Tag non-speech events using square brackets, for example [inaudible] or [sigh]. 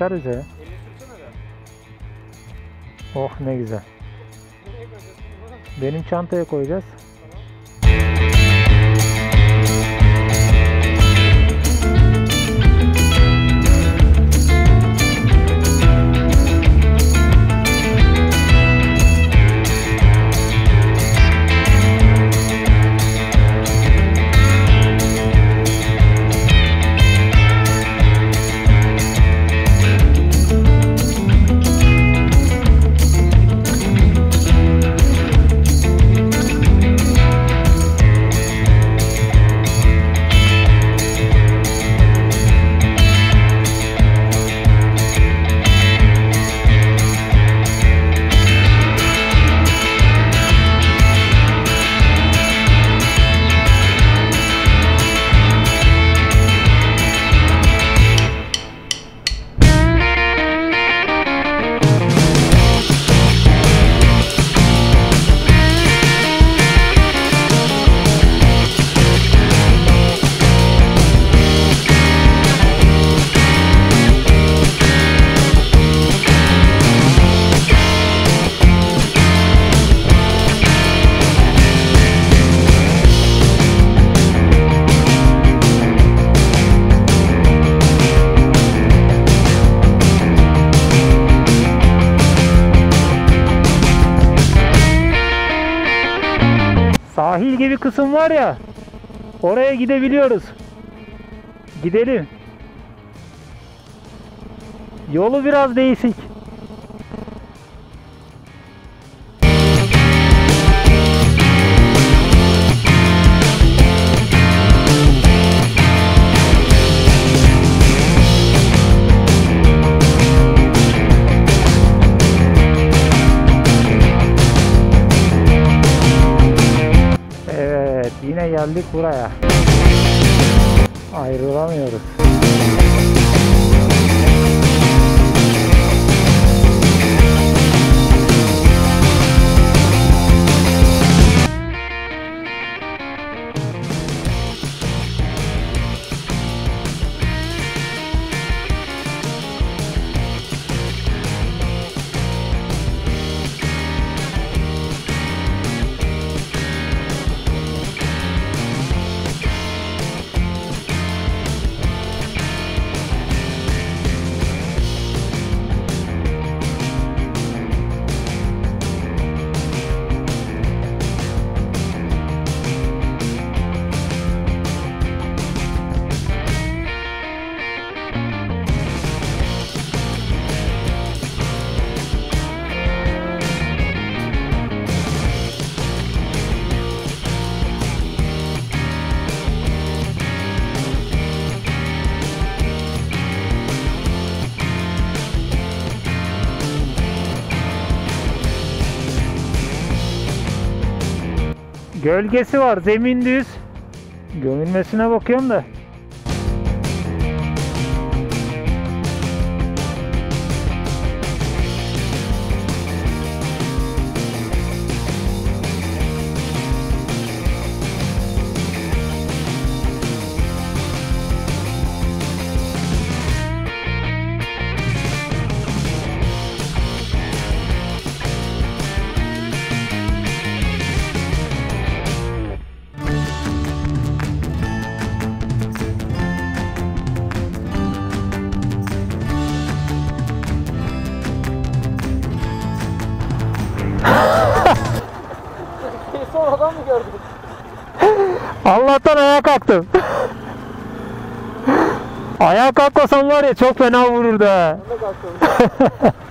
ya. Elini sürsene de. Oh ne güzel. Benim çantaya koyacağız. Sahil gibi kısım var ya. Oraya gidebiliyoruz. Gidelim. Yolu biraz değişik. Geldik buraya. Ayrılamıyoruz. Gölgesi var, zemin düz. Gömülmesine bakıyorum da. Allah'tan ayağa kalktım. ayağa kalkmasam var ya çok fena vururdu ha. [laughs]